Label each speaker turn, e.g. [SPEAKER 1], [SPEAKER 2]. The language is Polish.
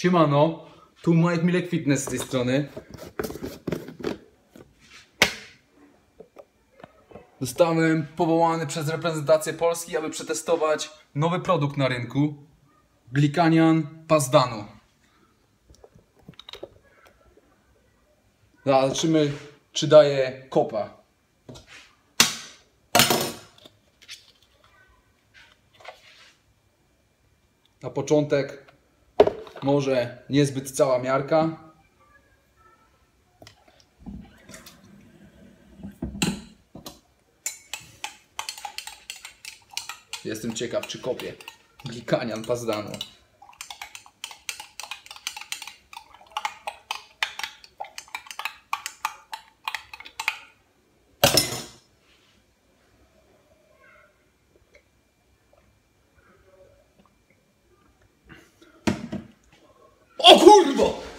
[SPEAKER 1] Siemano, tu Mike Milek Fitness z tej strony. Zostałem powołany przez reprezentację Polski, aby przetestować nowy produkt na rynku. Glikanian Pazdanu. Zobaczymy, czy daje kopa. Na początek może niezbyt cała miarka. Jestem ciekaw, czy kopię. Glikanian Pazdanu. people.